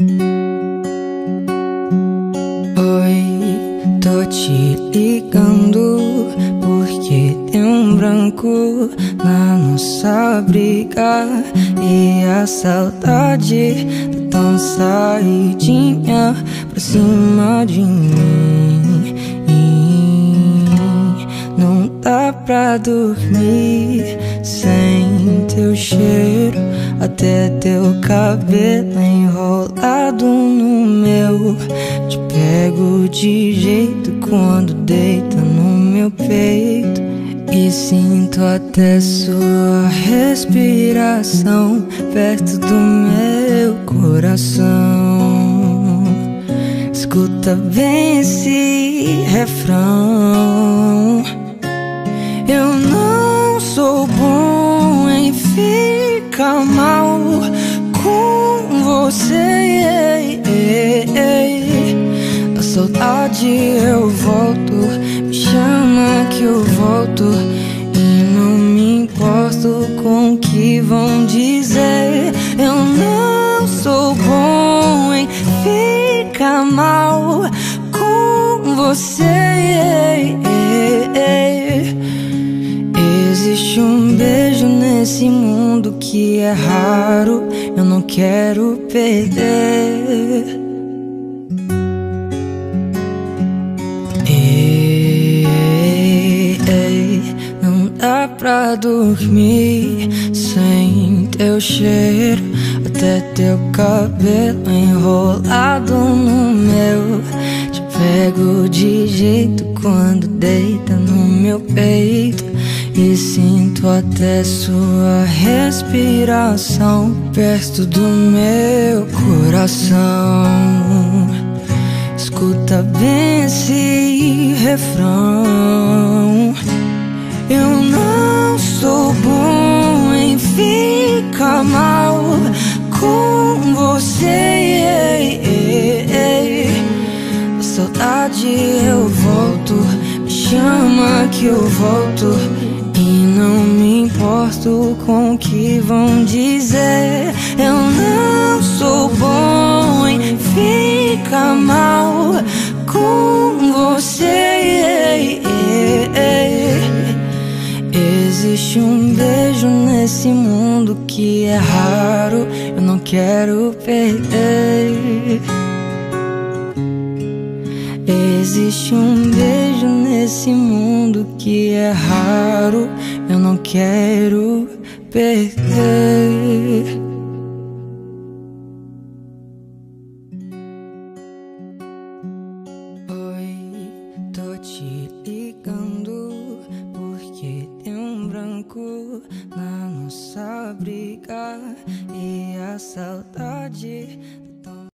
Oi, tô te ligando porque tem um branco na nossa briga e a saudade tá tão saidinha pra cima de mim. Não dá pra dormir até teu cabelo enrolado no meu. Te pego de jeito quando deita no meu peito. E sinto até sua respiração perto do meu coração. Escuta bem esse refrão. Ficar mal com você. Na saudade eu volto, me chama que eu volto. E não me importo com o que vão dizer. Eu não sou bom em ficar mal com você. Nesse mundo que é raro, eu não quero perder. Ei, ei, não dá pra dormir sem teu cheiro, até teu cabelo enrolado no meu. Te pego de jeito quando deita no meu peito. E sinto até sua respiração perto do meu coração. Escuta bem esse refrão. Eu não sou bom em ficar mal com você. Saudade eu volto, me chama que eu volto. Não me importo com o que vão dizer. Eu não sou bom em ficar mal com você. Existe um beijo nesse mundo que é raro, eu não quero perder. Existe um beijo nesse mundo que é raro, eu não quero perder. Oi, tô te ligando porque tem um branco na nossa briga e a saudade